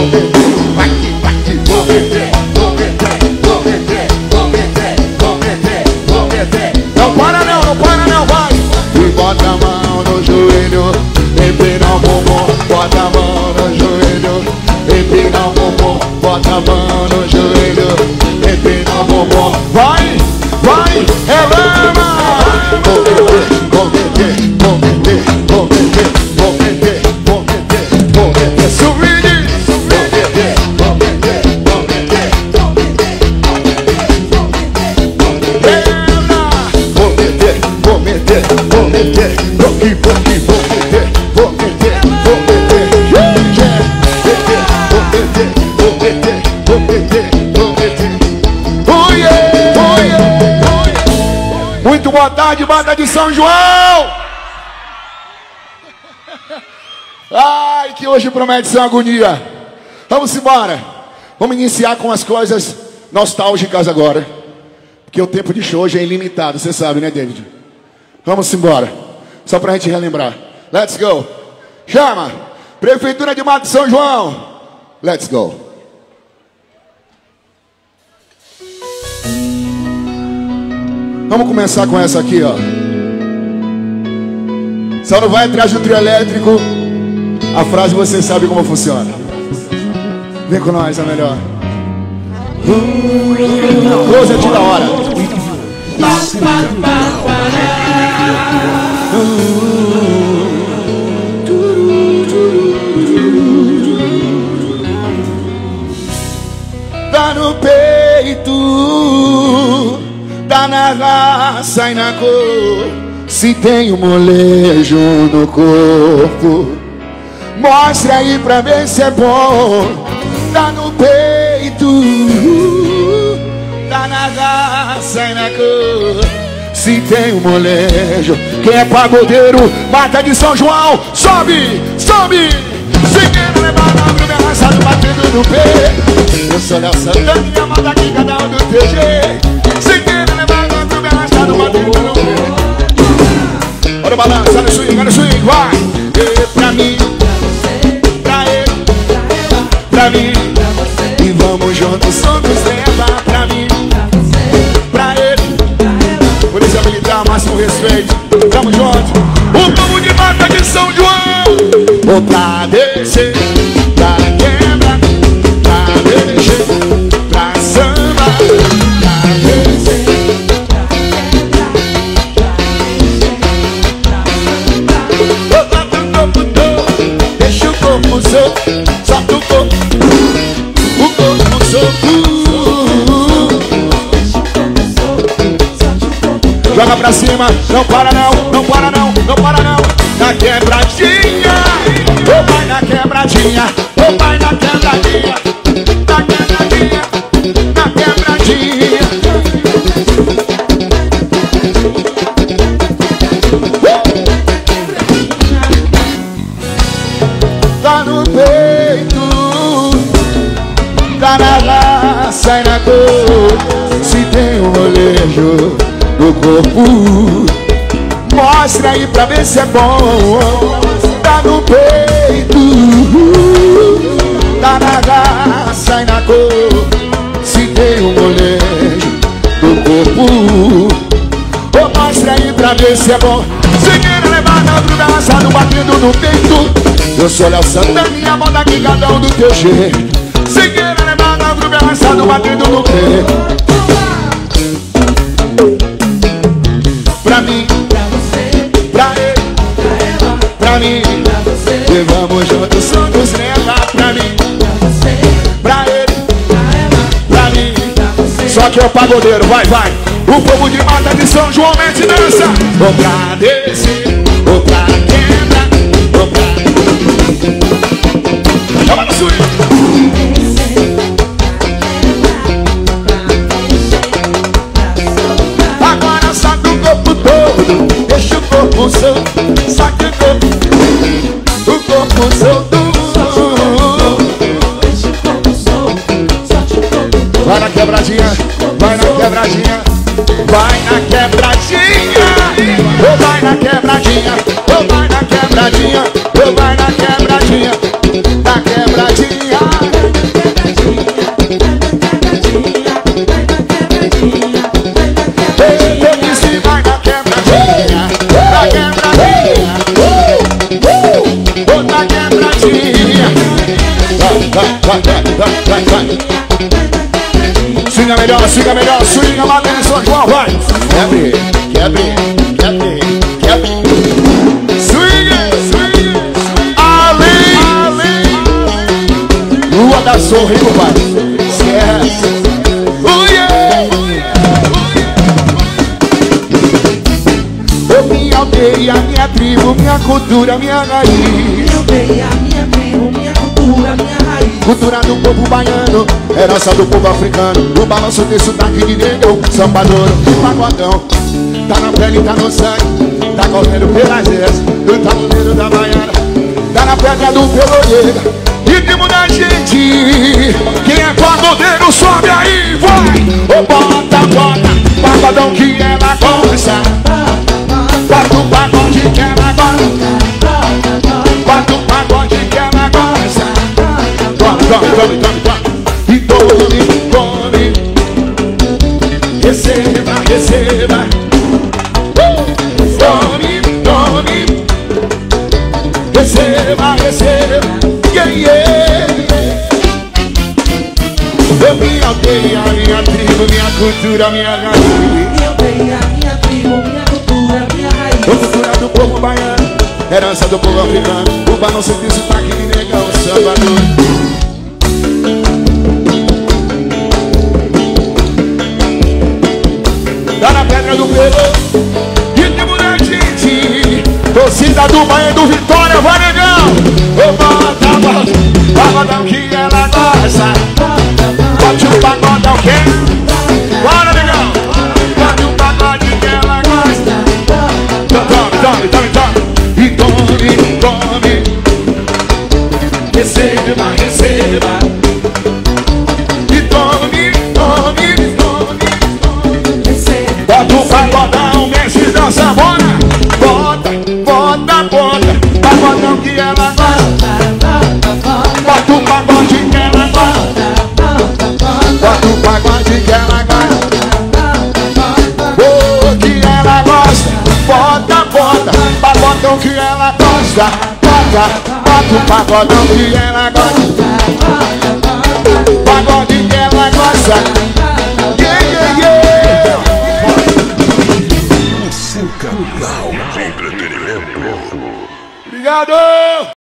vou meter, vai que, vai que, vou meter, Muito boa tarde, banda de São João! Ai, que hoje promete ser uma agonia. Vamos embora. Vamos iniciar com as coisas nostálgicas agora. Porque o tempo de show hoje é ilimitado, você sabe, né, David? Vamos embora. Só pra gente relembrar. Let's go. Chama. Prefeitura de Mato São João. Let's go. Vamos começar com essa aqui, ó. Só não vai atrás do trio elétrico. A frase você sabe como funciona. Vem com nós, é melhor. Close é da hora. Tá no peito, tá na raça e na cor. Se tem um molejo no corpo, mostra aí pra ver se é bom. Tá no peito, tá na raça e na cor. Se tem um molejo, quem é pagodeiro, mata de São João, sobe, sobe. Se quer levar na minha arrasado batendo no peito. Eu sou Léo Santana e a manda aqui cada um do teu jeito. Balanço, olha o swing, olha o swing, vai. E pra mim, pra ele, pra mim. E vamos juntos, somos leva pra mim, pra ele. Polícia Militar, máximo respeito. Tamo junto. O povo de mata de São João. Ou solta o corpo, o corpo solto. Joga pra cima, não para não, não para não, não para não. Na quebradinha, vai na quebradinha, peito, tá na raça e na cor. Se tem um molejo no corpo, mostra aí pra ver se é bom. Tá no peito, tá na raça e na cor. Se tem um molejo no corpo, mostra aí pra ver se é bom Se queira levar na gruda assado batendo no peito Eu sou Léo Santana e a moda aqui cada um do teu jeito Se queira levar na gruda assado batendo no peito Pra mim, pra ele, pra mim. E vamos juntos, somos leva pra mim. Pra ele, pra mim. Só que é o pagodeiro, vai, vai. O povo de mata de São João mete dança. Ou pra vai na quebradinha, ou vai na quebradinha, ou vai na quebradinha, ou vai na quebradinha, na quebradinha. Eu disse vai na quebradinha, na quebradinha, ou na quebradinha. Vai, vai, vai, vai, vai, vai. Swinga melhor, swinga melhor, swinga lá dentro, sua atual, vai. Quebre, quebre, quebre, quebre. Swinga, swinga, ali, ali. Lua da sorriso, vai. Esquece. Oh yeah, oh minha aldeia, minha tribo, minha cultura, minha raiz. Minha aldeia, minha tribo, Cultura do povo baiano, herança do povo africano. O balanço desse sotaque de negão, sambador, pagodão. Tá na pele, tá no sangue, tá correndo pelas veias Do tabuleiro da baiana, tá na pedra do peloureiro Ritmo da gente, quem é pagodeiro sobe aí, vai. Ô bota, bota, pagodão que Tome, tome, tome, tome. E tome, tome. Receba, receba. Uh! Tome, tome. Receba, receba. Yeah, yeah. Eu aldeia, minha tribo, minha cultura, minha raiz. Minha aldeia, minha tribo, minha cultura, minha raiz. cultura do povo baiano, herança do povo africano. O balanço de sotaque de negão, sambador. Dá na pedra do pelo Ritmo da gente. Torcida do Bahia do Vitória, vai negão. Ô bota, bota Pagodão que ela gosta Bote o pagodão que Bora negão. Bote o pagode que ela gosta. Tome, tome, tome, tome. E tome, tome. Receba, receba pagodão, mexe, dança, bora. Bota, bota, bota. Pagodão que ela gosta. Bota o pagode que ela gosta. Bota o pagode que ela gosta. Oh, que ela gosta. Bota, bota. Pagodão que ela gosta. Bota, bota o pagodão que ela gosta. Pagode que ela gosta Obrigado!